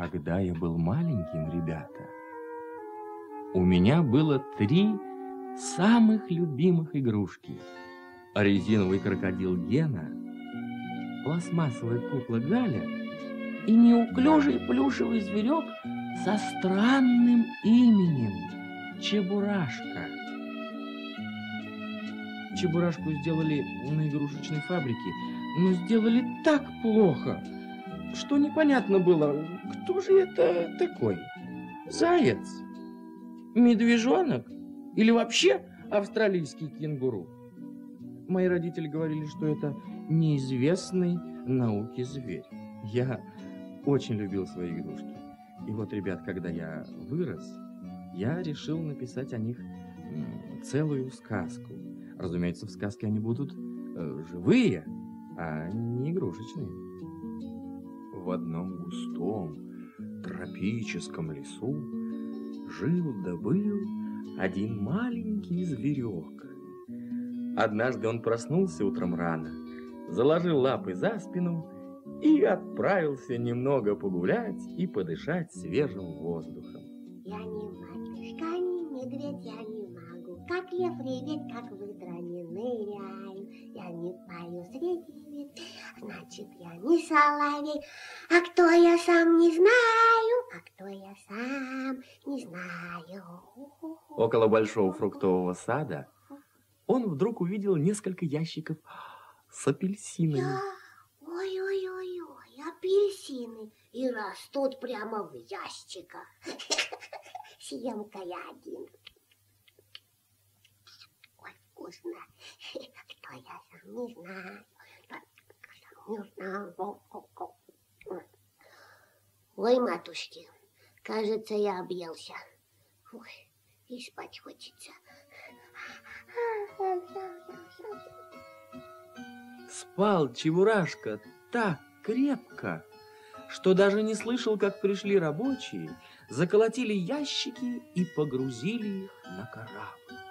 Когда я был маленьким, ребята, у меня было три самых любимых игрушки. Резиновый крокодил Гена, пластмассовая кукла Галя и неуклюжий плюшевый зверек со странным именем Чебурашка. Чебурашку сделали на игрушечной фабрике, но сделали так плохо, что непонятно было, кто же это такой? Заяц? Медвежонок? Или вообще австралийский кенгуру? Мои родители говорили, что это неизвестный науке зверь. Я очень любил свои игрушки. И вот, ребят, когда я вырос, я решил написать о них целую сказку. Разумеется, в сказке они будут э, живые, а не игрушечные. В одном густом тропическом лесу жил да был один маленький зверек. Однажды он проснулся утром рано, заложил лапы за спину и отправился немного погулять и подышать свежим воздухом. Я не матушка, не медведь, я не могу, как лев реветь, как выдра не ныряю, я не пою среди значит, я не соловей, а кто я сам не знаю, а кто я сам не знаю. Около большого фруктового сада он вдруг увидел несколько ящиков с апельсинами. Ой-ой-ой, апельсины. И растут прямо в ящиках. Съем-ка я один. Ой, вкусно. Кто я сам не знаю. Ой, матушки, кажется, я объелся. Ой, и спать хочется. Спал Чебурашка так крепко, что даже не слышал, как пришли рабочие, заколотили ящики и погрузили их на корабль.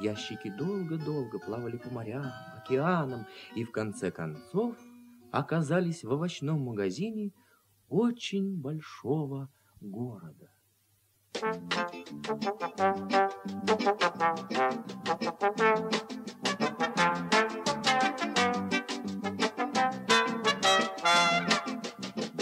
Ящики долго-долго плавали по морям, океанам и в конце концов оказались в овощном магазине очень большого города.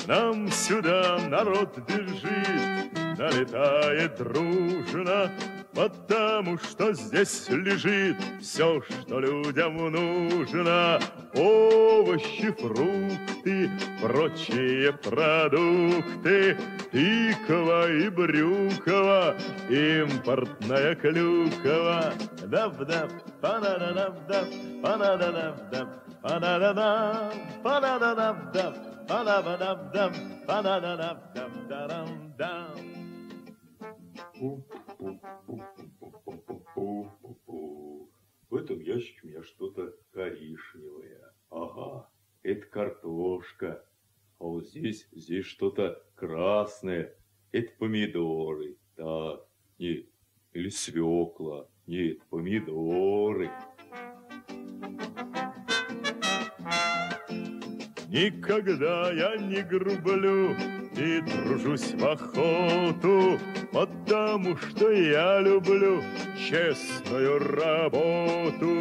Нам сюда народ бежит, налетает дружно, Потому что здесь лежит все, что людям нужно. Овощи, фрукты, прочие продукты, Тыква и брюкова, импортная клюкова. Дав-дав, па-да-да-дав-дав, па-да-да-дав-дав, па-да-да-дав, па-да-да-дав-дав, па-да-да-дав-дав, па-да-да-дав-дав-дарам-дам. В этом ящике у меня что-то коричневое. Ага, это картошка. А вот здесь, здесь что-то красное. Это помидоры. Так, нет. Или свекла. Нет, помидоры. Никогда я не грублю и тружусь в охоту, потому что я люблю честную работу.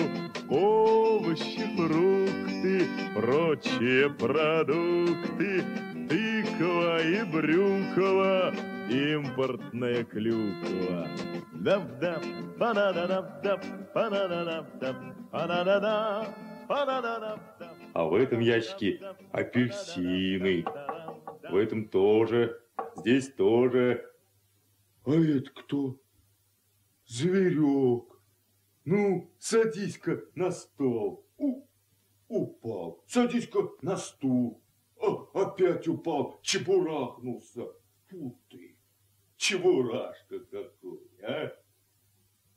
Овощи, фрукты, прочие продукты, тыква и брюкова, импортная клюква. Дав-дав, па-да-да-дав-дав, па-да-да-дав-дав, па-да-да-дав, па-да-да-дав-дав. А в этом ящике апельсины. В этом тоже. Здесь тоже. А это кто? Зверек. Ну, садись-ка на стол. У, упал. Садись-ка на стул. А, опять упал. Чебурахнулся. Фу ты. Чебурашка какой, а?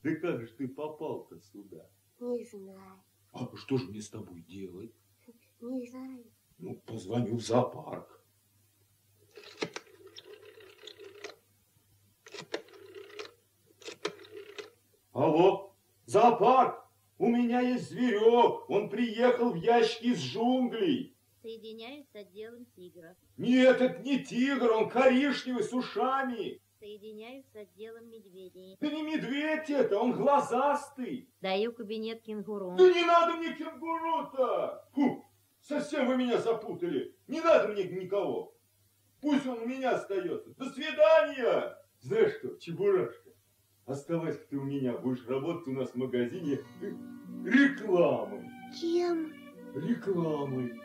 Да как же ты попал-то сюда? Не знаю, А что же мне с тобой делать? Не знаю. Ну, позвоню в зоопарк. Алло, зоопарк! У меня есть зверек, он приехал в ящик из джунглей. Соединяюсь с отделом тигров. Нет, это не тигр, он коричневый, с ушами. Соединяюсь с отделом медведей. Да не медведь это, он глазастый. Даю кабинет кенгуру. Да не надо мне кенгуру-то! Совсем вы меня запутали. Не надо мне никого. Пусть он у меня остается. До свидания! Знаешь что, Чебурашка, оставайся ты у меня. Будешь работать у нас в магазине рекламой. Чем? Рекламой.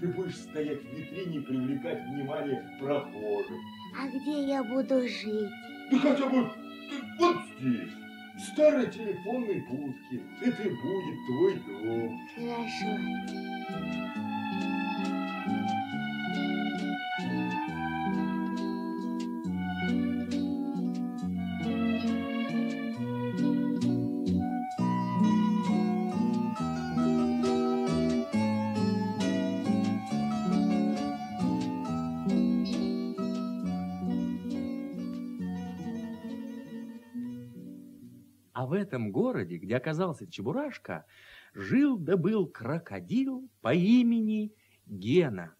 Ты будешь стоять в витрине и привлекать внимание прохожих. А где я буду жить? Да хотя бы ты вот здесь, старой телефонной будке. Это и будет твой дом. Хорошо. Этом городе, где оказался Чебурашка, жил да был крокодил по имени Гена.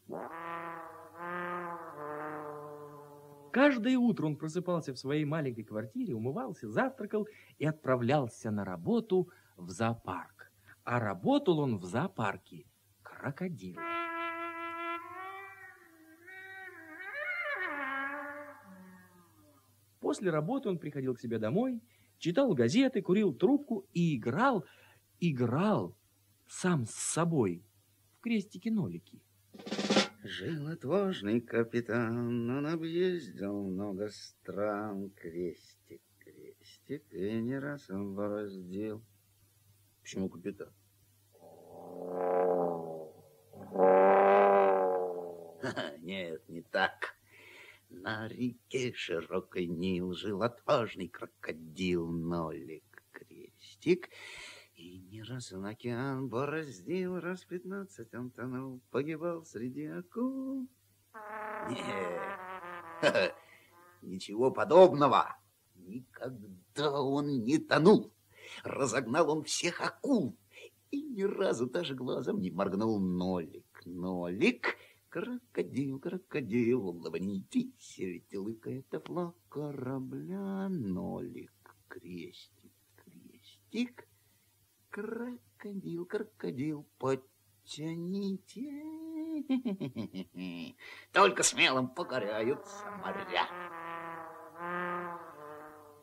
Каждое утро он просыпался в своей маленькой квартире, умывался, завтракал и отправлялся на работу в зоопарк. А работал он в зоопарке крокодил. После работы он приходил к себе домой, читал газеты, курил трубку и играл, играл сам с собой в крестики-нолики. Жил отважный капитан, он объездил много стран. Крестик, крестик, и не раз он бороздил. Почему капитан? Нет, не так. На реке широкой Нил жил отважный крокодил Нолик Крестик. И не раз он океан бороздил, раз пятнадцать он тонул, погибал среди акул. Нет, ничего подобного. Никогда он не тонул. Разогнал он всех акул. И ни разу даже глазом не моргнул Нолик. Нолик, крокодил, крокодил, улыбнитесь, ведь это флаг корабля. Нолик, крестик, крестик, крокодил, крокодил, подтяните. Только смелым покоряются моря.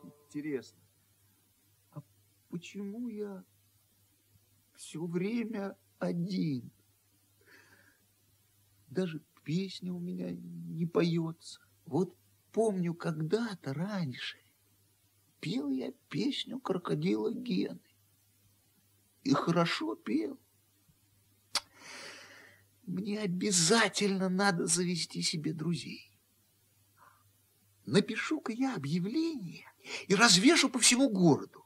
Интересно, а почему я все время один? Даже песня у меня не поется. Вот помню, когда-то раньше пел я песню крокодила Гены. И хорошо пел. Мне обязательно надо завести себе друзей. Напишу-ка я объявление и развешу по всему городу.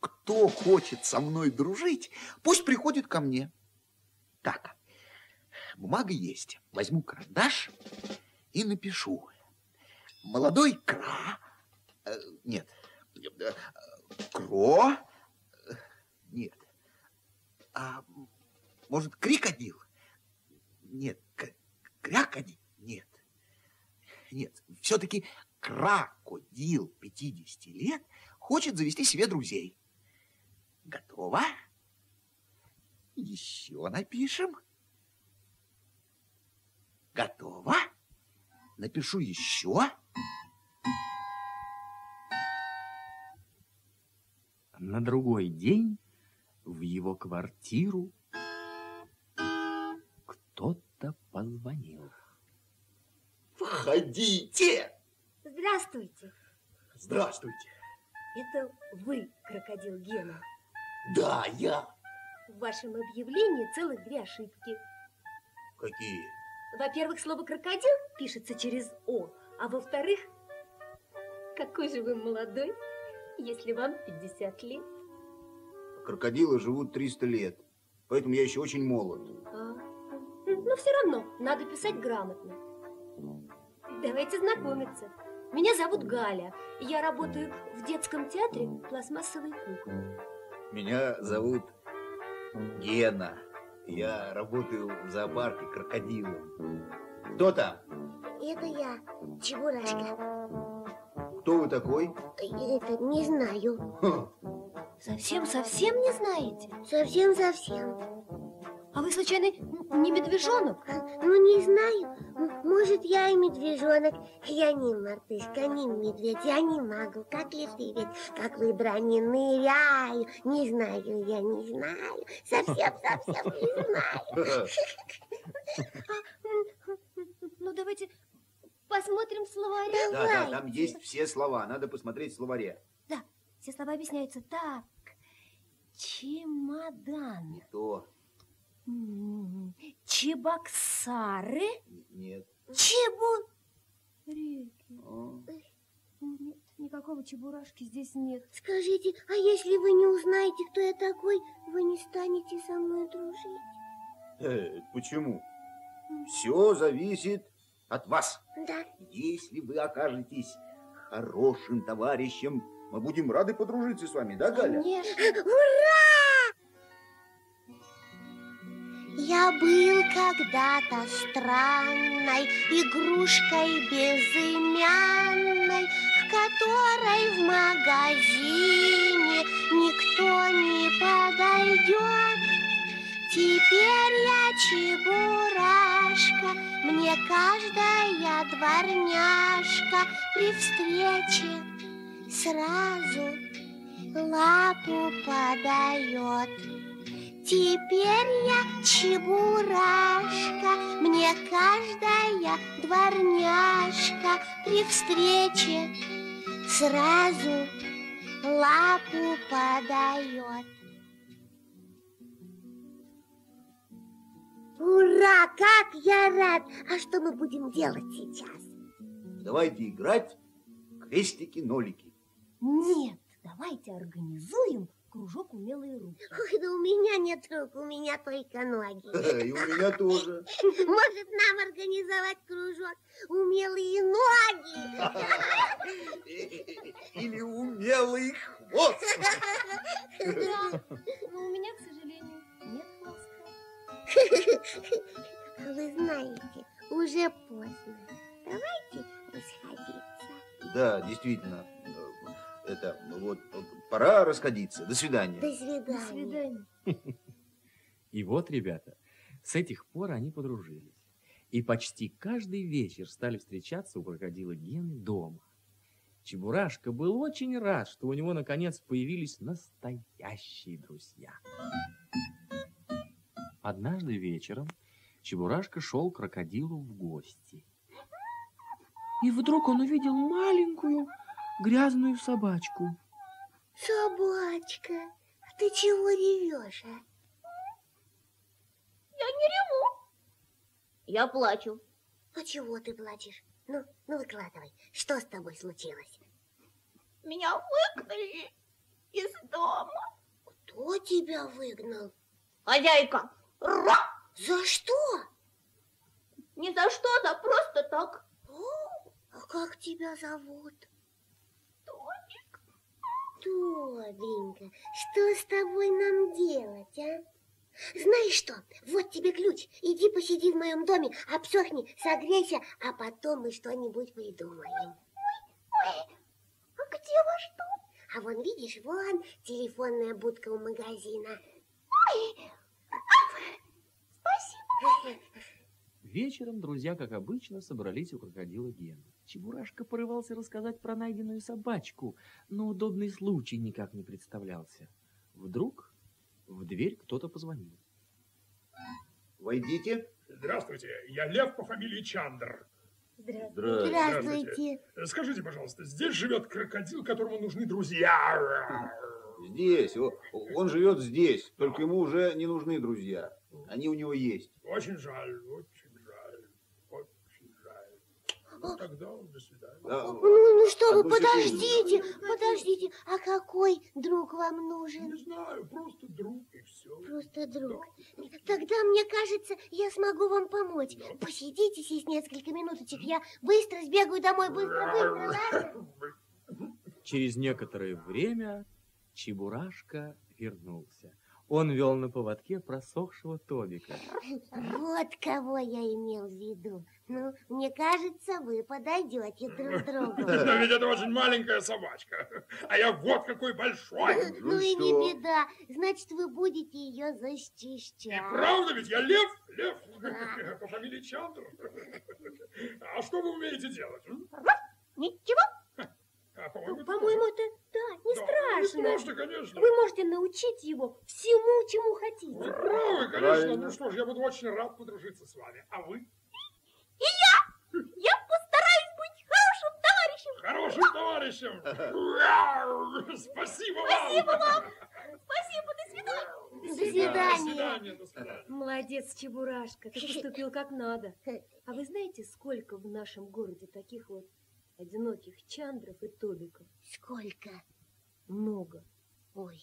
Кто хочет со мной дружить, пусть приходит ко мне. Так, бумага есть. Возьму карандаш и напишу. Молодой кра... э, Нет, э, кро... Нет. А может, крикодил? Нет, крякодил? Нет. Нет, все-таки крокодил 50 лет хочет завести себе друзей. Готово? Еще напишем. Готово? Напишу еще. На другой день в его квартиру кто-то позвонил. Входите! Здравствуйте. Здравствуйте. Это вы, крокодил Гена. Да, я. В вашем объявлении целых две ошибки. Какие? Во-первых, слово крокодил пишется через О, а во-вторых, какой же вы молодой, если вам 50 лет. Крокодилы живут 300 лет, поэтому я еще очень молод. А, но все равно надо писать грамотно. Давайте знакомиться. Меня зовут Галя. Я работаю в детском театре пластмассовой куклы. Меня зовут Гена. Я работаю в зоопарке крокодилом. Кто там? Это я, Чебурашка. Кто вы такой? Это не знаю. Совсем-совсем не знаете? Совсем-совсем. А вы, случайно, не медвежонок? Ну, не знаю. Может, я и медвежонок. Я не мартышка, не медведь, я не могу. Как леший ведь, как выдра не ныряю. Не знаю, я не знаю. Совсем-совсем не знаю. Ну, давайте посмотрим словарь. Да, да, там есть все слова. Надо посмотреть в словаре. Все слова объясняются так. Чемодан. Не то. М, Чебоксары. Нет. Чебу... Реки. О, Нет, никакого чебурашки здесь нет. Скажите, а если вы не узнаете, кто я такой, вы не станете со мной дружить? э, Почему? Все зависит от вас. Да. Если вы окажетесь хорошим товарищем, мы будем рады подружиться с вами, да, Галя? Конечно. Я был когда-то странной игрушкой безымянной, к которой в магазине никто не подойдет. Теперь я чебурашка, мне каждая дворняжка при встрече сразу лапу подает. Теперь я чебурашка, мне каждая дворняжка при встрече сразу лапу подает. Ура, как я рад! А что мы будем делать сейчас? Давайте играть в крестики-нолики. Нет, давайте организуем кружок умелые руки. Ой, да у меня нет рук, у меня только ноги. И у меня тоже. Может, нам организовать кружок «Умелые ноги»? Или умелый хвост. Да, но у меня, к сожалению, нет хвоста. Вы знаете, уже поздно. Давайте расходиться. Да, действительно. э, Это вот пора расходиться. До свидания. До До свидания. свидания. И вот, ребята, с этих пор они подружились. И почти каждый вечер стали встречаться у крокодила Гены дома. Чебурашка был очень рад, что у него наконец появились настоящие друзья. Однажды вечером Чебурашка шел к крокодилу в гости. И вдруг он увидел маленькую грязную собачку. Собачка, а ты чего ревешь, а? Я плачу. А чего ты плачешь? Ну, ну выкладывай, что с тобой случилось? Меня выгнали из дома. Кто тебя выгнал? Хозяйка, ра! За что? Не за что, да просто так. О, а как тебя зовут? Тобенька, что с тобой нам делать, а? Знаешь что, вот тебе ключ. Иди посиди в моем доме, обсохни, согрейся, а потом мы что-нибудь придумаем. А где ваш дом? А вон, видишь, вон телефонная будка у магазина. Спасибо. Вечером друзья, как обычно, собрались у крокодила Гены. Чебурашка порывался рассказать про найденную собачку, но удобный случай никак не представлялся. Вдруг в дверь кто-то позвонил. Войдите. Здравствуйте, я Лев по фамилии Чандр. Здравствуйте. Здравствуйте. Скажите, пожалуйста, здесь живет крокодил, которому нужны друзья. Здесь. Он живет здесь. Только ему уже не нужны друзья. Они у него есть. Очень жаль. Ну, тогда до свидания. Да, Ну, ну что вы, Одну подождите, подождите. А какой друг вам нужен? Не знаю, просто друг и все. Просто друг. Тогда, мне кажется, я смогу вам помочь. Посидите здесь несколько минуточек. Я быстро сбегаю домой. Быстро, быстро, ладно? Через некоторое время Чебурашка вернулся. Он вел на поводке просохшего Тобика. Вот кого я имел в виду. Ну, мне кажется, вы подойдете друг другу. Но ведь это очень маленькая собачка. А я вот какой большой. Ну и не беда. Значит, вы будете ее защищать. Правда ведь? Я лев? Лев по фамилии Чандр. А что вы умеете делать? Ничего. А, по-моему, По-моему, это, да, не да, страшно. Не страшно, конечно. Вы можете научить его всему, чему Вы хотите. правы, конечно. Правильно. Ну что ж, я буду очень рад подружиться с вами. А вы? Я постараюсь быть хорошим товарищем. Хорошим товарищем. Спасибо вам. Спасибо вам. Спасибо, до свидания. До До свидания. свидания. До свидания. Молодец, Чебурашка, ты поступил как надо. А вы знаете, сколько в нашем городе таких вот одиноких Чандров и Тобиков? Сколько? Много. Ой,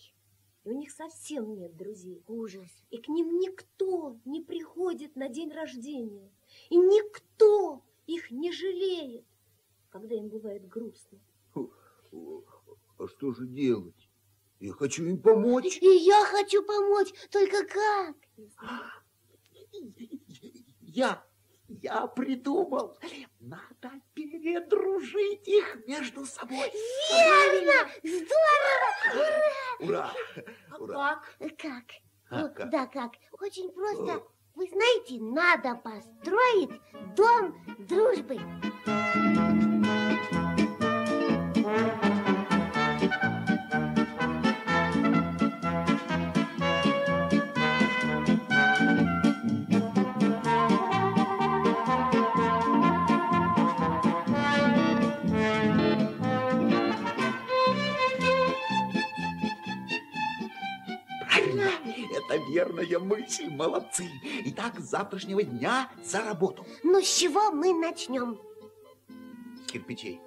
И у них совсем нет друзей. ужас. И к ним никто не приходит на день рождения. И никто их не жалеет, когда им бывает грустно. А что же делать? Я хочу им помочь. И я хочу помочь, только как? Я, я придумал. Надо передружить их между собой. Верно! Здорово! Ура! А Ура! как? Как? А, Ну, как? Да, как? Очень просто. Вы знаете, надо построить дом дружбы. Правильно, верная мысль, молодцы. Итак, с завтрашнего дня за работу. Ну, с чего мы начнем? С кирпичей.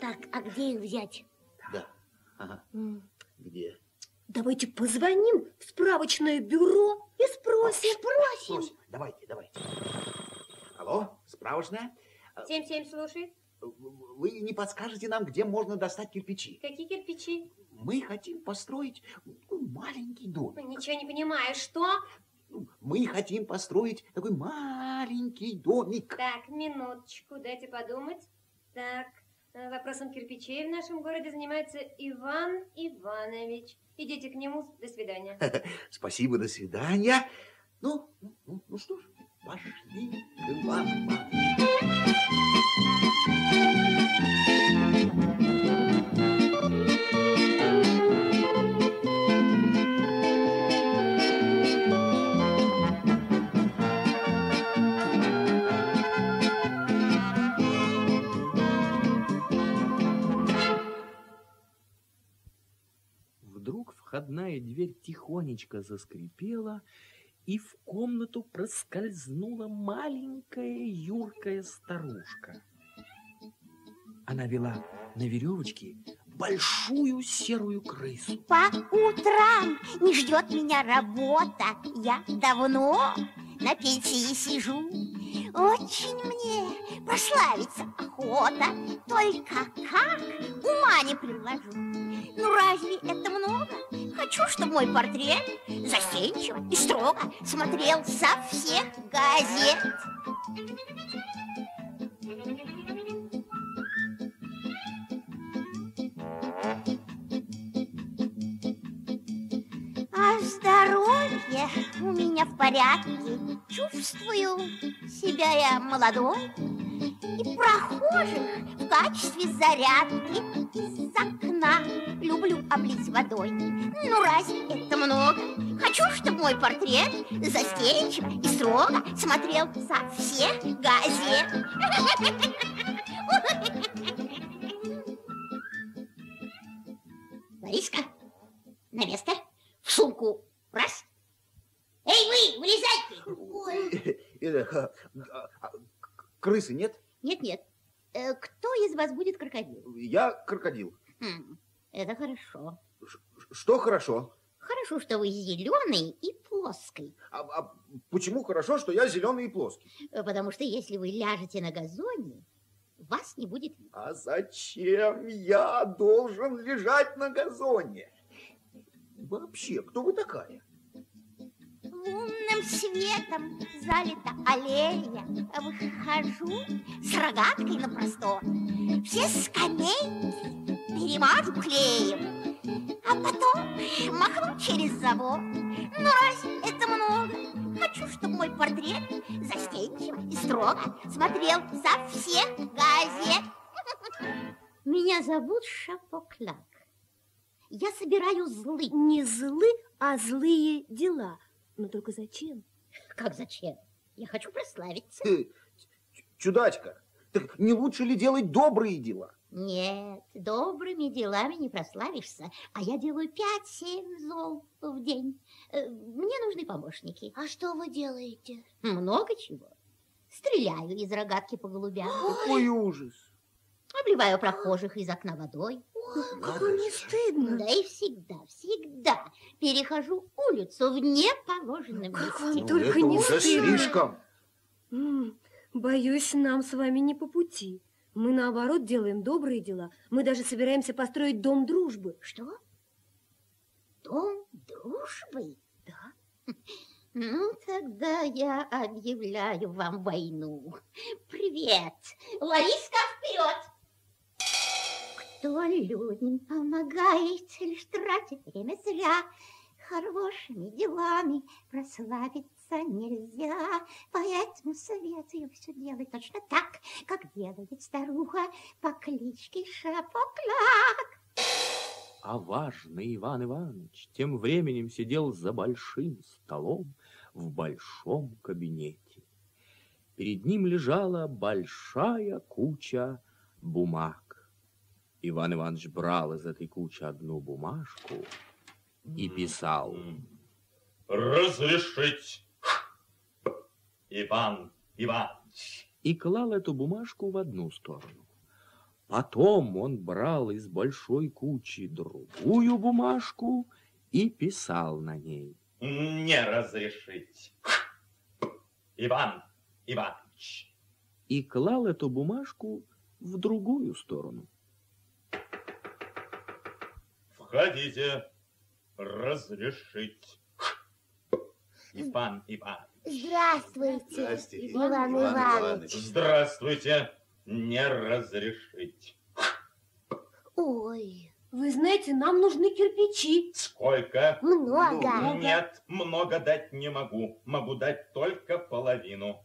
Так, а где их взять? Да. Ага. М, Где? Давайте позвоним в справочное бюро и спросим. Спросим. Просим. Давайте, давайте. Алло, справочная? Семь-семь, слушай. Вы не подскажете нам, где можно достать кирпичи? Какие кирпичи? Мы хотим построить маленький дом. Ничего не понимаю, что? Мы хотим построить такой маленький домик. Так, минуточку, дайте подумать. Так, э, вопросом кирпичей в нашем городе занимается Иван Иванович. Идите к нему, до свидания. Спасибо, до свидания. Ну, ну, ну, ну что ж, пошли к Ивану входная дверь тихонечко заскрипела, и в комнату проскользнула маленькая юркая старушка. Она вела на веревочке большую серую крысу. По утрам не ждет меня работа. Я давно на пенсии сижу. Очень мне прославиться охота. Только как ума не приложу. Ну разве это много? Хочу, чтобы мой портрет застенчиво и строго смотрел со всех газет. У меня в порядке. Чувствую себя я молодой. И прохожих в качестве зарядки из окна люблю облить водой. Ну разве это много? Хочу, чтобы мой портрет застенчиво и строго смотрел со всех газет. Лариска, на место, в сумку, раз. Эй, вы, вылезайте! Ой. Э, ха, а, а, к- Крысы нет? Нет-нет, Э, кто из вас будет крокодил? Я крокодил. Хм, это хорошо. Ш- Что хорошо? Хорошо, что вы зеленый и плоский. А, а почему хорошо, что я зеленый и плоский? Э, Потому что если вы ляжете на газоне, вас не будет видно. А зачем я должен лежать на газоне? Вообще, кто вы такая? Лунным светом залита аллея. Выхожу с рогаткой на простор. Все скамейки перемажу клеем. А потом махну через забор. Ну, разве это много? Хочу, чтобы мой портрет застенчиво и строго смотрел за всех газет. Меня зовут Шапоклак. Я собираю злы. Не злы, а злые дела. Но только зачем? Как зачем? Я хочу прославиться. Чудачка, так не лучше ли делать добрые дела? Нет, добрыми делами не прославишься, а я делаю пять-семь зол в день. Э, Мне нужны помощники. А что вы делаете? Много чего. Стреляю из рогатки по голубям, Какой ужас. обливаю прохожих из окна водой. Как вам не стыдно? Да и всегда, всегда перехожу улицу в неположенном Как вам месте. Только это не уже стыдно. слишком. Боюсь, нам с вами не по пути. Мы, наоборот, делаем добрые дела. Мы даже собираемся построить дом дружбы. Что? Дом дружбы? Да. Ну, тогда я объявляю вам войну. Привет! Лариска, вперед! Кто людям помогает, лишь тратит время зря. Хорошими делами прославиться нельзя, Поэтому советую все делать точно так, как делает старуха по кличке Шапокляк. А важный Иван Иванович тем временем сидел за большим столом в большом кабинете. Перед ним лежала большая куча бумаг. Иван Иванович брал из этой кучи одну бумажку и писал. Разрешить, Иван Иванович. и клал эту бумажку в одну сторону. Потом он брал из большой кучи другую бумажку и писал на ней. Не разрешить, Иван Иванович. И клал эту бумажку в другую сторону. Входите, разрешить, Иван Иванович. Здравствуйте, Иван, Иван Иванович. Здравствуйте, не разрешить. Ой, Вы знаете, нам нужны кирпичи. Сколько? много. Нет, много дать не могу. Могу дать только половину.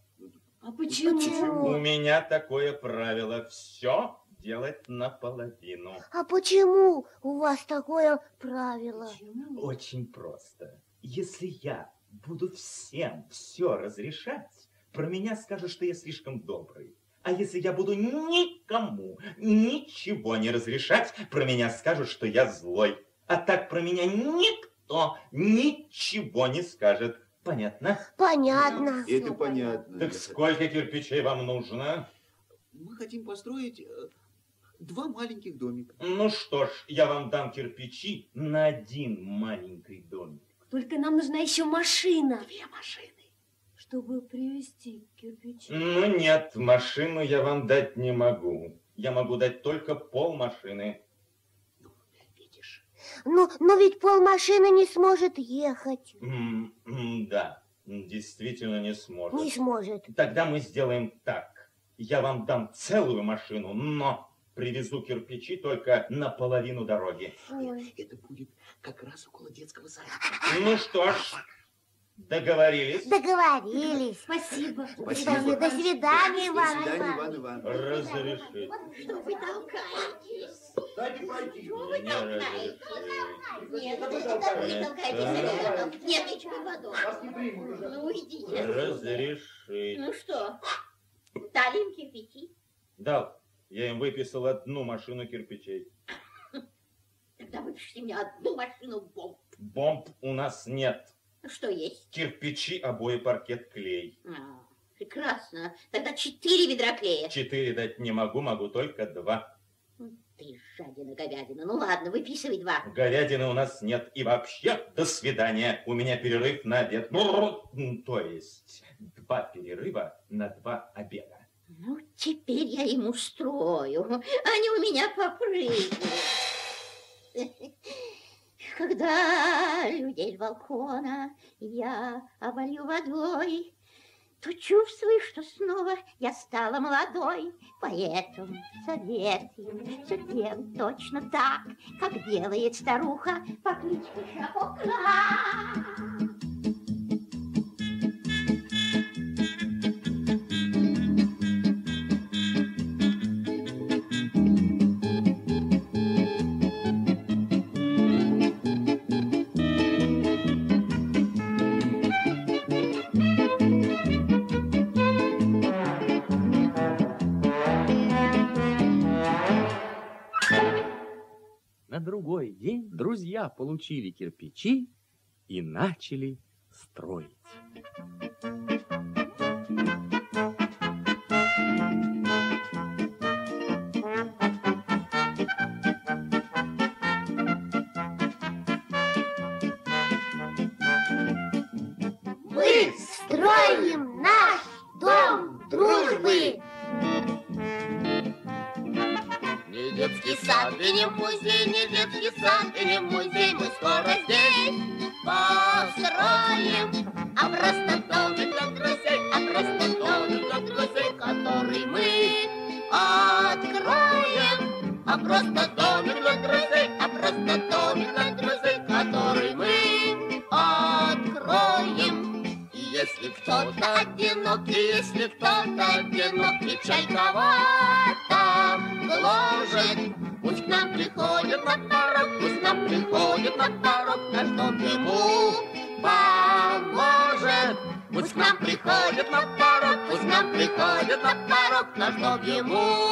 А почему? У меня такое правило. Все делать наполовину. А почему у вас такое правило? Очень просто. Если я буду всем все разрешать, про меня скажут, что я слишком добрый. А если я буду никому ничего не разрешать, про меня скажут, что я злой. А так про меня никто ничего не скажет. Понятно? Понятно. Это понятно. Так сколько кирпичей вам нужно? Мы хотим построить э, два маленьких домика. Ну что ж, я вам дам кирпичи на один маленький домик. Только нам нужна еще машина, Две машины. чтобы привезти кирпичи. Ну нет, машину я вам дать не могу. Я могу дать только пол машины. Видишь? Но, но ведь полмашины не сможет ехать. М, м, Да, действительно не сможет. Не сможет. Тогда мы сделаем так. Я вам дам целую машину, но привезу кирпичи только на половину дороги. Ой. Это будет как раз около детского сада. Ну что ж, договорились. Договорились. Спасибо. Спасибо. До свидания, До Иван свидания, Иванович. Иван Иванович. Разрешить. Что вы толкаетесь? Дайте пройти. Не разрешить. Нет, вы не толкаетесь, Нет, ничего водой. Вас не примут уже. Ну, идите. Разрешить. Ну что, дали им кирпичи? Дал. Я им выписал одну машину кирпичей. Тогда выпишите мне одну машину бомб. Бомб у нас нет. Что есть? Кирпичи, обои, паркет, клей. А, прекрасно. Тогда четыре ведра клея. Четыре дать не могу, могу только два. Ты жадина говядина. Ну ладно, выписывай два. Говядины у нас нет. И вообще, до свидания. У меня перерыв на обед. Ну, То есть, два перерыва на два обеда. Ну, теперь я им устрою. Они у меня попрыгают. Когда людей с балкона я оболью водой, то чувствую, что снова я стала молодой. Поэтому советую все делать точно так, как делает старуха по кличке Шапокла. Друзья получили кирпичи и начали строить. И если кто-то одинок, и чайковато гложет, пусть нам приходит на порог, пусть нам приходит на порог, наш дом ему поможет. Пусть нам приходит на порог, пусть нам приходит на порог, наш дом ему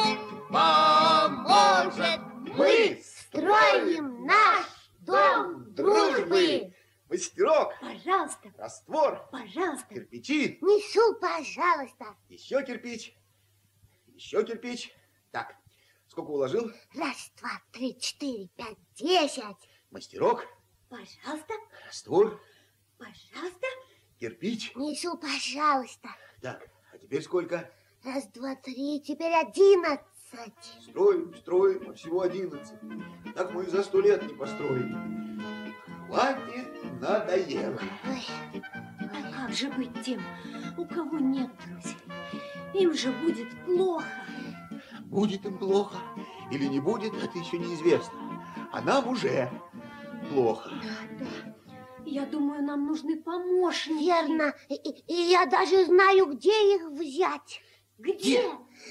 раствор, пожалуйста. кирпичи, Несу, пожалуйста. еще кирпич, еще кирпич. Так, сколько уложил? Раз, два, три, четыре, пять, десять. Мастерок, Пожалуйста, раствор, пожалуйста. кирпич. Несу, пожалуйста. Так, а теперь сколько? Раз, два, три, теперь одиннадцать. Строим, строим, а всего одиннадцать. Так мы и за сто лет не построим. Хватит, надоело. Ой, А как же быть тем, у кого нет друзей? Им же будет плохо. Будет им плохо или не будет, это еще неизвестно. А нам уже плохо. Я думаю, нам нужны помощники. верно. И, и я даже знаю, где их взять. Где?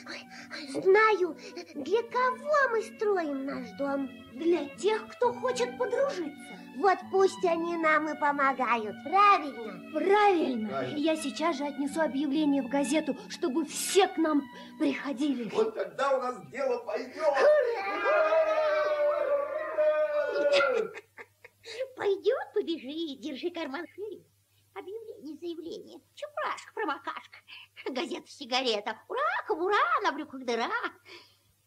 Ой, Знаю, для кого мы строим наш дом. Для тех, кто хочет подружиться. Вот пусть они нам и помогают, правильно? Правильно. Правильно. Я сейчас же отнесу объявление в газету, чтобы все к нам приходили. Вот тогда у нас дело пойдет. Пойдет, побежи, держи карман шире. Объявление, заявление. Чупрашка, промокашка. Газета, сигарета. Ура, кобура, на брюках дыра.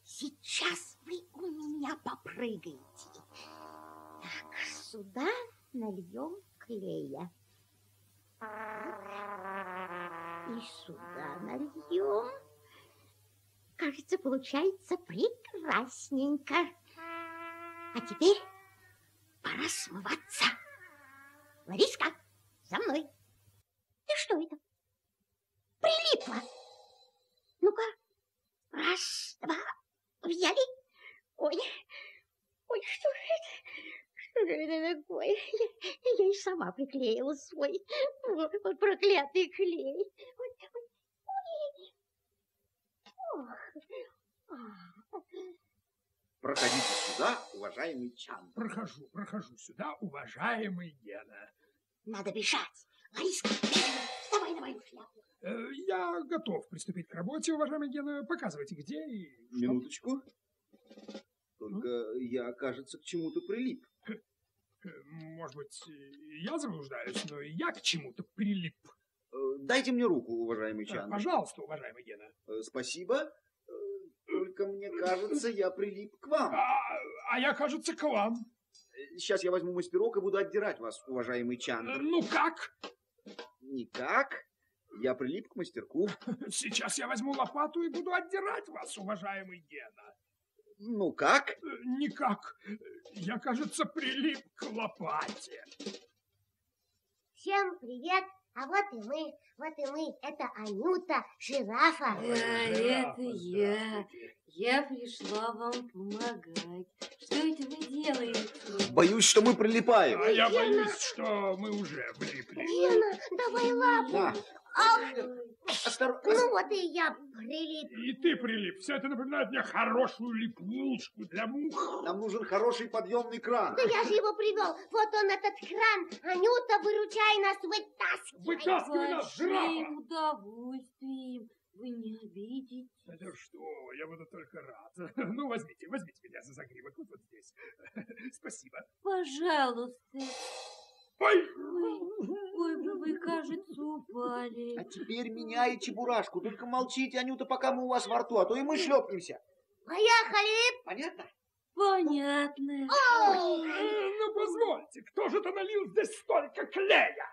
Сейчас вы у меня попрыгаете. Так, сюда нальем клея. И сюда нальем. Кажется, получается прекрасненько. А теперь пора смываться. Лариска, за мной. И что это? Прилипло. Ну-ка, раз, два, взяли. Ой, ой, что это? Такое? Я, я и сама приклеила свой вот, вот проклятый клей. Ой, ой, ой. Ох. А. Проходите сюда, уважаемый Чан. Прохожу, прохожу сюда, уважаемый Гена. Надо бежать. Лариска, бежим. Давай на мою шляпу. Я готов приступить к работе, уважаемый Гена. Показывайте, где и что. Минуточку. Только я, кажется, к чему-то прилип. Может быть, я заблуждаюсь, но я к чему-то прилип. Э, Дайте мне руку, уважаемый Э, Чан. Пожалуйста, уважаемый Гена. Э, Спасибо. Только мне кажется, я прилип к вам. А, а я, кажется, к вам. Сейчас я возьму мастерок и буду отдирать вас, уважаемый Чандр. Ну как? Никак. Я прилип к мастерку. Сейчас я возьму лопату и буду отдирать вас, уважаемый Гена. Ну как? Никак. Я, кажется, прилип к лопате. Всем привет! А вот и мы, вот и мы. Это Анюта, жирафа. Да, это я. Я пришла вам помогать. Что это вы делаете? Боюсь, что мы прилипаем. А я боюсь, что мы уже влипли. Гена, давай лапу. На. Ах, Остор- ну вот и я прилип. И ты прилип. Все это напоминает мне хорошую липучку для мух. Нам нужен хороший подъемный кран. Да я же его привел. Вот он, этот кран. Анюта, выручай нас, вытаскивай. Вытаскивай нас, жирафа! удовольствием. Вы не обидите. Да что, я буду только рад. Ну, возьмите, возьмите меня за загривок, вот, вот здесь. Спасибо. Пожалуйста. Ой! Ой, вы, вы, кажется, упали. А теперь меня и чебурашку. Только молчите, Анюта, пока мы у вас во рту, а то и мы шлепнемся. Поехали. Понятно? Понятно. Э, Ну, позвольте, кто же это налил здесь столько клея?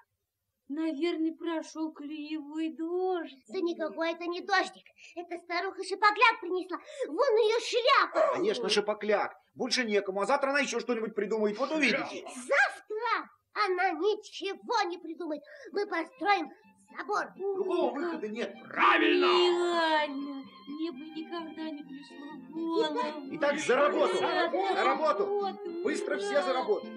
Наверное, прошел клеевой дождь. Да никакой это не дождик. Это старуха шипокляк принесла. Вон ее шляпа. Конечно, шипокляк. Больше некому, а завтра она еще что-нибудь придумает. Вот увидите. Завтра она ничего не придумает. Мы построим забор. Другого выхода нет. Правильно! Реально, мне бы никогда не пришло в голову. Итак, за работу! За работу! Быстро все за работу.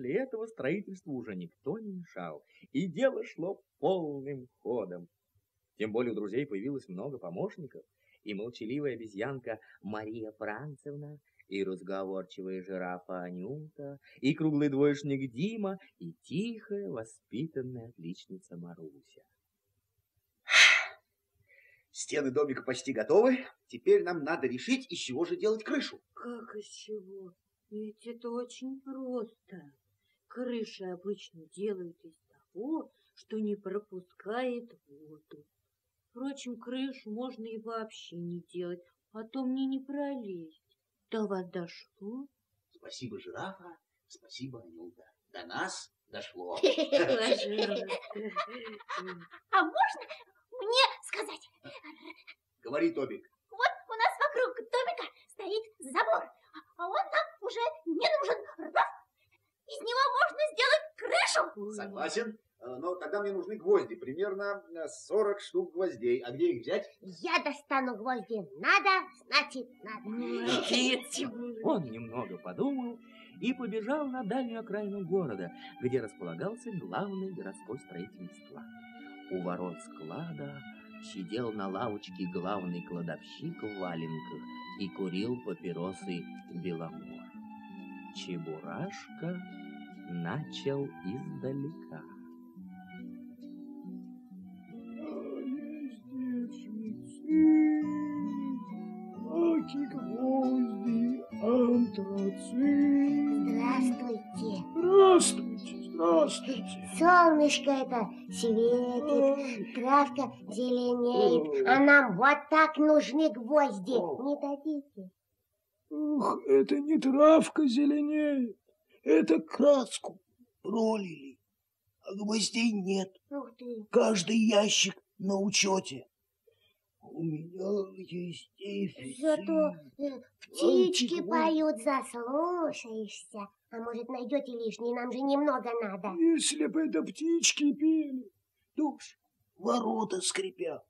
После этого строительству уже никто не мешал, и дело шло полным ходом. Тем более у друзей появилось много помощников, и молчаливая обезьянка Мария Францевна, и разговорчивая жирафа Анюта, и круглый двоечник Дима, и тихая, воспитанная отличница Маруся. Стены домика почти готовы. Теперь нам надо решить, из чего же делать крышу. Как из чего? Ведь это очень просто. Крыши обычно делают из того, что не пропускает воду. Впрочем, крышу можно и вообще не делать, а то мне не пролезть. До вас дошло? Спасибо, жирафа. Спасибо, Анюта. До нас дошло. А можно мне сказать? Говори, Тобик. Вот у нас вокруг домика стоит забор, а он нам уже не нужен. Раз. Из него можно сделать крышу. Согласен. Э, Но тогда мне нужны гвозди. Примерно э, 40 штук гвоздей. А где их взять? Я достану гвозди. Надо, значит, надо. Он немного подумал и побежал на дальнюю окраину города, где располагался главный городской строительный склад. У ворот склада сидел на лавочке главный кладовщик в валенках и курил папиросы Беломор. Чебурашка начал издалека. Аки гвозди, антрацит. Здравствуйте. Здравствуйте, здравствуйте. Солнышко это светит, травка зеленеет, а нам вот так нужны гвозди. Не дадите? Ух, это не травка зеленеет, это краску Пролили. А гвоздей нет. Ух ты. Каждый ящик на учете. У меня есть дефицит. Зато э, птички поют, заслушаешься. А может, найдете лишний, нам же немного надо. Если бы это птички пели. То уж ворота скрипят.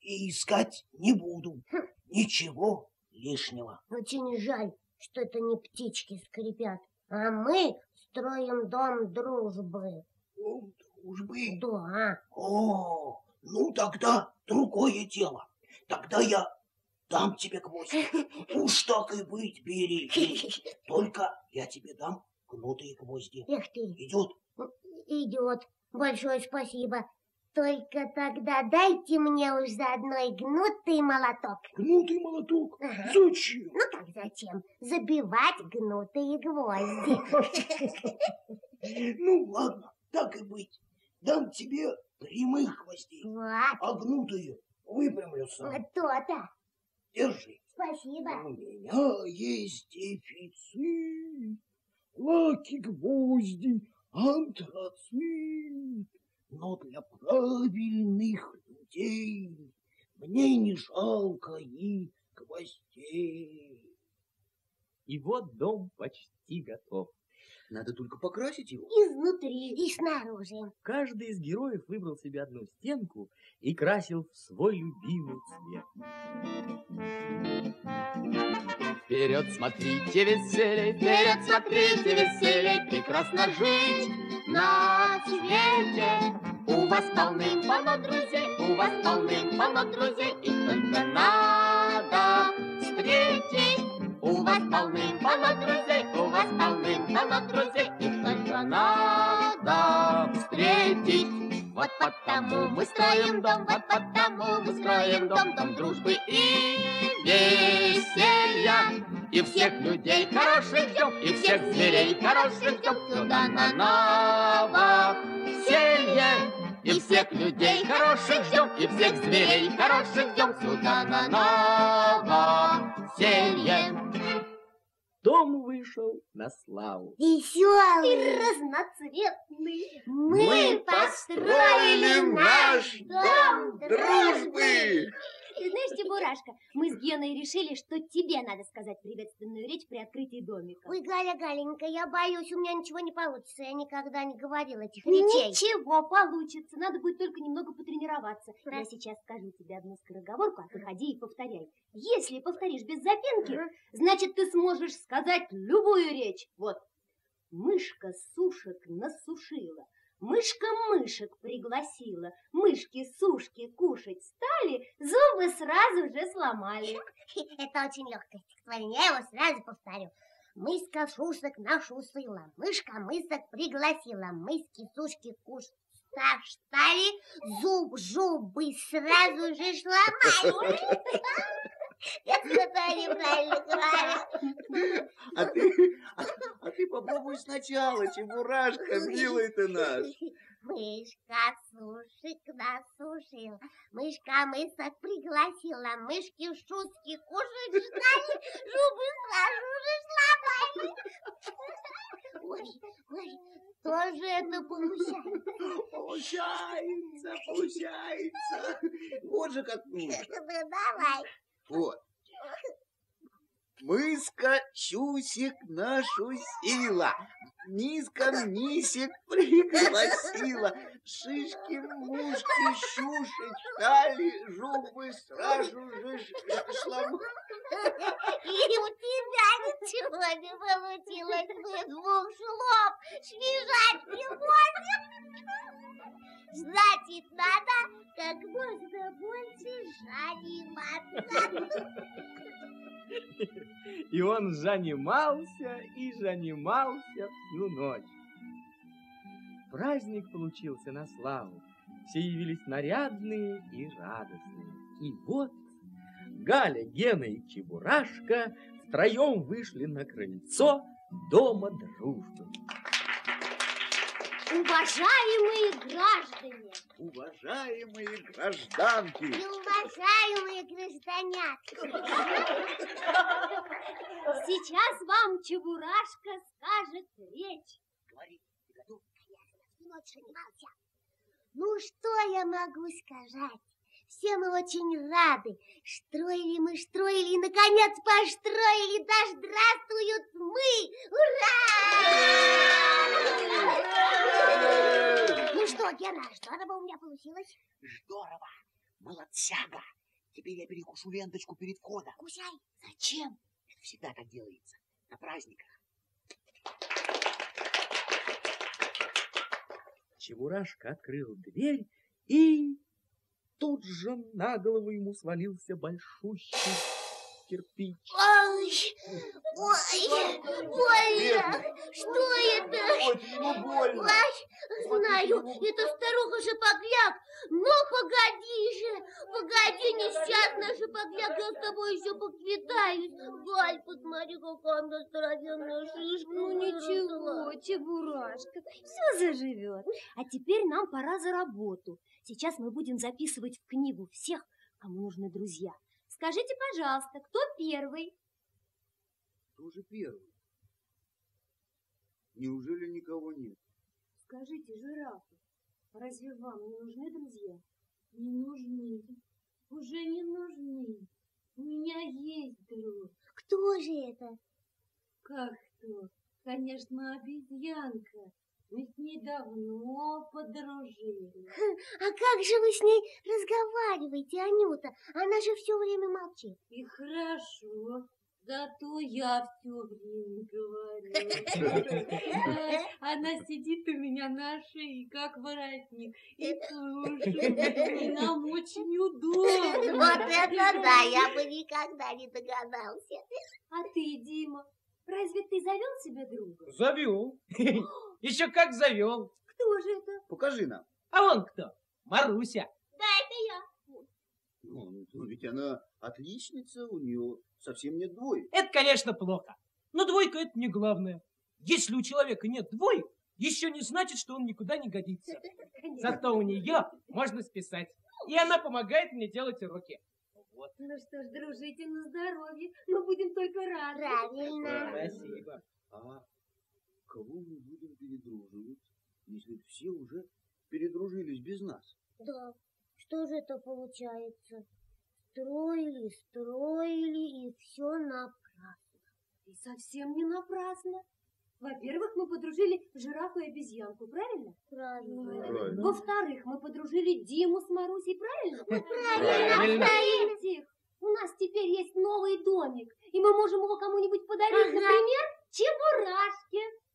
И искать не буду. Ничего лишнего. Очень жаль, что это не птички скрипят, а мы строим дом дружбы. Дом дружбы? Да. О, ну тогда другое дело. Тогда я дам тебе гвозди. Уж так и быть, бери. Только я тебе дам гнутые гвозди. Эх ты. Идет? Идет. Большое спасибо. Только тогда дайте мне уж заодно и гнутый молоток. Гнутый молоток? Ага. Зачем? Ну как зачем? Забивать гнутые гвозди. Ну ладно, так и быть. Дам тебе прямых гвоздей, Вот. а гнутые выпрямлются. То-то. Держи. Спасибо. У меня есть дефицит. лаки-гвозди, антрацит. Но для правильных людей мне не жалко и гвоздей. И вот дом почти готов. Надо только покрасить его. Изнутри и снаружи. Каждый из героев выбрал себе одну стенку и красил в свой любимый цвет. Вперед смотрите веселей, вперед смотрите веселей, прекрасно жить на свете. У вас полным-полно друзей, у вас полным-полно друзей, и только надо встретить. У вас полным-полно друзей, у вас полным-полно друзей, и только надо встретить. Вот потому мы строим дом, вот потому мы строим дом, дом дружбы и веселья. И всех людей хороших ждем, и всех зверей хороших ждем сюда на новоселье. И всех людей хороших ждем, и всех зверей хороших ждем сюда на новоселье. Дом вышел на славу. Веселый. И разноцветный. Мы построили наш дом дружбы. Ты знаешь, Чебурашка, мы с Геной решили, что тебе надо сказать приветственную речь при открытии домика. Ой, Галя, Галенька, я боюсь, у меня ничего не получится. Я никогда не говорила этих речей. Ничего, получится. Надо будет только немного потренироваться. Я сейчас скажу тебе одну скороговорку, а ты ходи и повторяй. Если повторишь без запинки, значит, ты сможешь сказать любую речь. Вот. Мышка сушек насушила, Мышка мышек пригласила, мышки-сушки кушать стали, зубы сразу же сломали. Это очень легкое стихотворение, я его сразу повторю. Мыска шушек нашусила, мышка мысок пригласила, мыски-сушки кушать стали, зуб зубы сразу же сломали. Это неправильно говорю. А ты, а, а ты попробуй сначала, Чебурашка, милый ты наш. Мышка сушек насушила, мышка мысок пригласила, мышки шутки кушать стали, зубы сразу же сломали. Ой, ой, тоже это получается. Получается, получается. Вот же как нужно. Ну, давай. Вот. Мыска чусик нашу сила, низко нисик пригласила, шишки мушки щушить стали, зубы сразу же шлом. И у тебя ничего не получилось, мы двух слов связать не можем. Значит, надо как можно больше заниматься. И он занимался и занимался всю ночь. Праздник получился на славу. Все явились нарядные и радостные. И вот Галя, Гена и Чебурашка втроем вышли на крыльцо дома дружбы. Уважаемые граждане! Уважаемые гражданки! И уважаемые гражданятки! Сейчас вам Чебурашка скажет речь. Говори, ты готов? Я занимался. Ну, что я могу сказать? Все мы очень рады. Строили мы, строили, и, наконец, построили. Да здравствуют мы! Ура! Ну что, Гена, здорово у меня получилось? Здорово! Молодцяга! Теперь я перекушу ленточку перед входом. Кусай. Зачем? Это всегда так делается. На праздниках. Чебурашка открыл дверь и тут же на голову ему свалился большущий кирпич. Ой, ой, больно. Что это? Ой, ему больно. Ой, знаю, это старуха Шапокляк. Но погоди же, погоди, несчастная Шапокляк, я с тобой еще поквитаюсь. Галь, посмотри, какая у меня здоровенная шишка. Ну ничего, Чебурашка, все заживет. А теперь нам пора за работу. Сейчас мы будем записывать в книгу всех, кому нужны друзья. Скажите, пожалуйста, кто первый? Кто же первый? Неужели никого нет? Скажите, жирафы, разве вам не нужны друзья? Не нужны. Уже не нужны. У меня есть друг. Кто же это? Как кто? Конечно, обезьянка. Мы с ней давно подружились. А как же вы с ней разговариваете, Анюта? Она же все время молчит. И хорошо. Зато я все время говорю. Она сидит у меня на шее, как воротник, и слушает. И нам очень удобно. Вот это да, я бы никогда не догадался. А ты, Дима, разве ты завел себе друга? Завел. Еще как завел. Кто же это? Покажи нам. А он кто? Маруся. Да, это я. Ну, ну, ведь она отличница, у нее совсем нет двоек. Это, конечно, плохо. Но двойка это не главное. Если у человека нет двоек, еще не значит, что он никуда не годится. Зато у нее можно списать. И она помогает мне делать уроки. Вот. Ну что ж, дружите на здоровье. Мы будем только рады. Правильно. Спасибо. А кого мы будем передруживать, если все уже передружились без нас? Да, что же это получается? Строили, строили, и все напрасно. И совсем не напрасно. Во-первых, мы подружили жирафу и обезьянку, правильно? Правильно. Правильно. Во-вторых, мы подружили Диму с Марусей, правильно? Правильно. В-третьих, у нас теперь есть новый домик, и мы можем его кому-нибудь подарить, Ага. например, Чебурашке.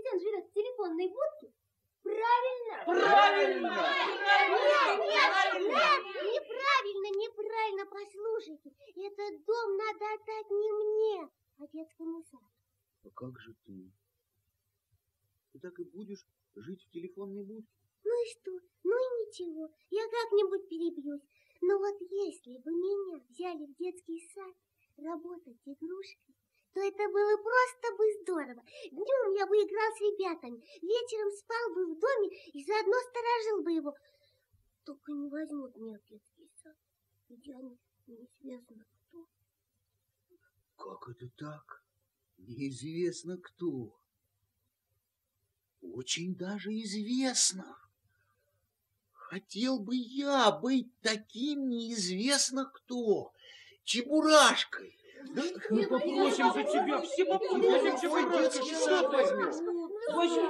Ведь он живет в телефонной будке. Правильно? Правильно. Нет, нет, нет, неправильно, неправильно, послушайте. Этот дом надо отдать не мне, а детскому саду. А как же ты? Ты так и будешь жить в телефонной будке? Ну и что? Ну и ничего, я как-нибудь перебьюсь. Но вот если бы меня взяли в детский сад работать игрушкой, то это было просто бы здорово. Днем я бы играл с ребятами, вечером спал бы в доме и заодно сторожил бы его. Только не возьмут меня в детский сад, ведь я не- неизвестно кто. Как это так? Неизвестно кто. Очень даже известно. Хотел бы я быть таким неизвестно кто. Чебурашкой. Мы попросим за тебя, все попросим Твой детский сад возьмешь.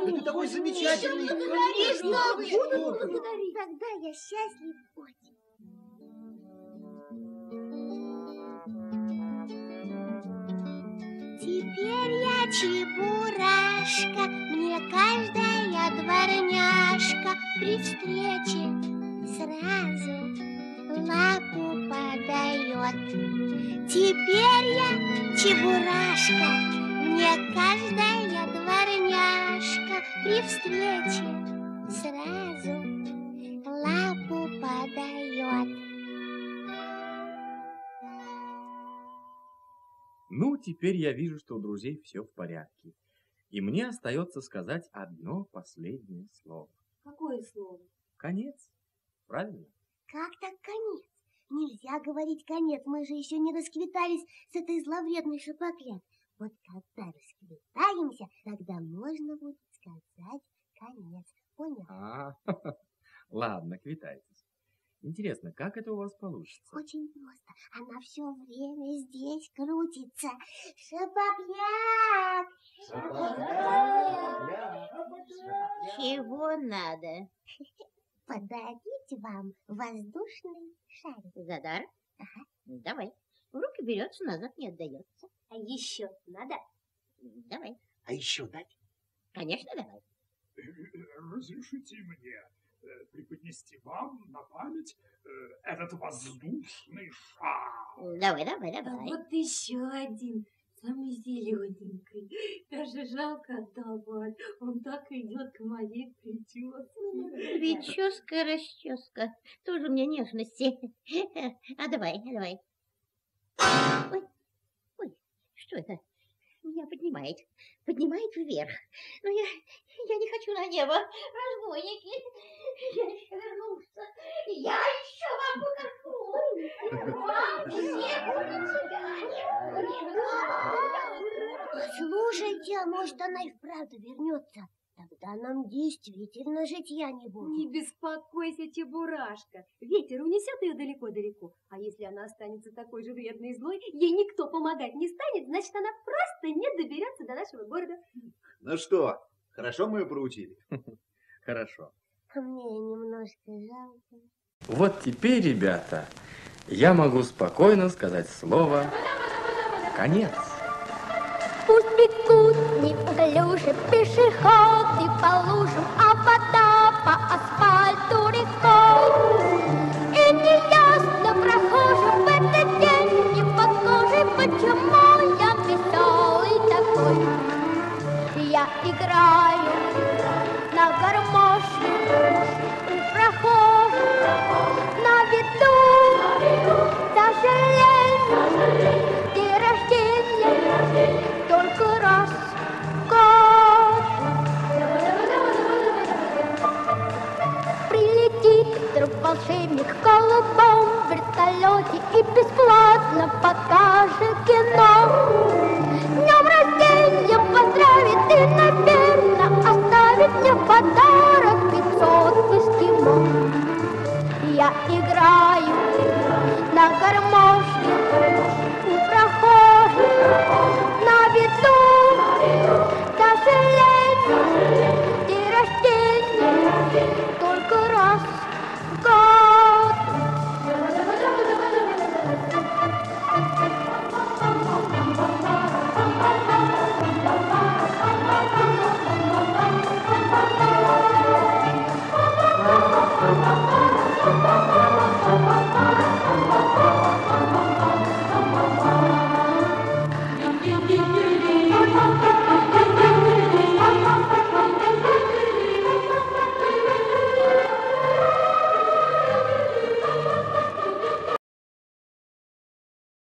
Да ты такой замечательный. И что вы? Что ты? Благодари. Тогда я счастлив очень. Теперь я чебурашка, мне каждая дворняжка при встрече сразу лапу подает. Теперь я чебурашка, мне каждая дворняжка при встрече сразу лапу подает. Ну, теперь я вижу, что у друзей все в порядке. И мне остается сказать одно последнее слово. Какое слово? Конец. Правильно? Как так конец? Нельзя говорить конец, мы же еще не расквитались с этой зловредной шапокляк. Вот когда расквитаемся, тогда можно будет сказать конец. Понял? А, ладно, квитайтесь. Интересно, как это у вас получится? Очень просто. Она все время здесь крутится. Шапокляк! Чего надо? Подарить вам воздушный шарик. За дар? Ага. Давай. В руки берется, назад не отдается. А еще надо? Давай. А еще дать? Конечно, давай. Разрешите мне э, преподнести вам на память э, этот воздушный шар. Давай, давай, А давай. вот еще один, самый зелененький. Даже жалко отдавать. Он так идет к моей прическе. Прическа, расческа. Тоже мне нежности. А давай, давай. Ой, ой, что это? Меня поднимает. Поднимает вверх. Но я, я не хочу на небо. Разбойники. Я еще вернулся. Я еще вам покажу. Слушайте, а может она и вправду вернется? Тогда нам действительно житья не будет. Не беспокойся, Чебурашка. Ветер унесет ее далеко-далеко. А если она останется такой же вредной и злой, ей никто помогать не станет, значит, она просто не доберется до нашего города. Ну что, хорошо мы ее проучили? Хорошо. А мне немножко жалко. Вот теперь, ребята, я могу спокойно сказать слово «конец». Пусть бегут неуклюже пешеходы по лужам, а вода по асфальту рекой. И неясно прохожим в этот день не под кожей, почему я веселый такой. Я играю бесплатно покажет кино.